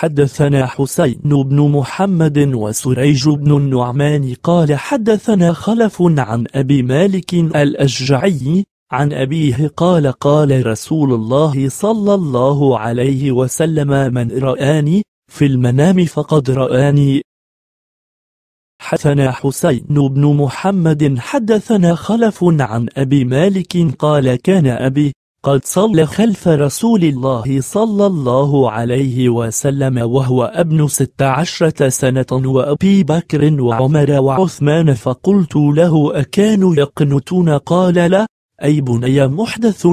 حدثنا حسين بن محمد وسريج بن النعمان قال حدثنا خلف عن أبي مالك الأشجعي عن أبيه قال قال رسول الله صلى الله عليه وسلم من رآني في المنام فقد رآني. حدثنا حسين بن محمد حدثنا خلف عن أبي مالك قال كان أبي قد صلى خلف رسول الله صلى الله عليه وسلم وهو ابن ست عشرة سنة وأبي بكر وعمر وعثمان فقلت له أكانوا يقنتون قال لا أي بني محدث؟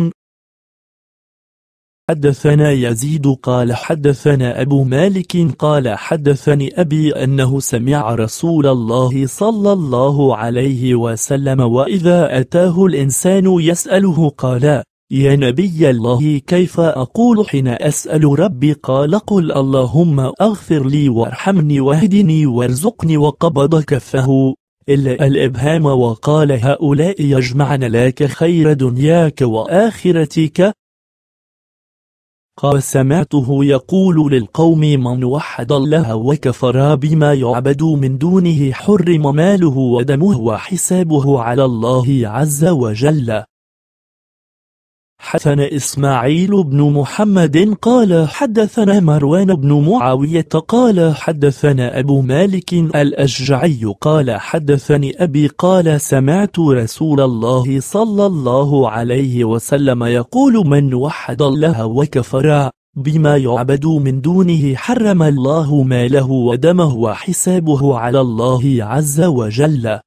حدثنا يزيد قال حدثنا أبو مالك قال حدثني أبي أنه سمع رسول الله صلى الله عليه وسلم وإذا أتاه الإنسان يسأله قال يا نبي الله كيف أقول حين أسأل ربي؟ قال قل اللهم أغفر لي وارحمني واهدني وارزقني وقبض كفه إلا الإبهام وقال هؤلاء يجمعن لك خير دنياك وآخرتك. قال سمعته يقول للقوم من وحد الله وكفر بما يعبد من دونه حرم ماله ودمه وحسابه على الله عز وجل. حدثنا إسماعيل بن محمد قال حدثنا مروان بن معاوية قال حدثنا أبو مالك الأشجعي قال حدثني أبي قال سمعت رسول الله صلى الله عليه وسلم يقول من وحد الله وكفر بما يعبد من دونه حرم الله ماله ودمه وحسابه على الله عز وجل.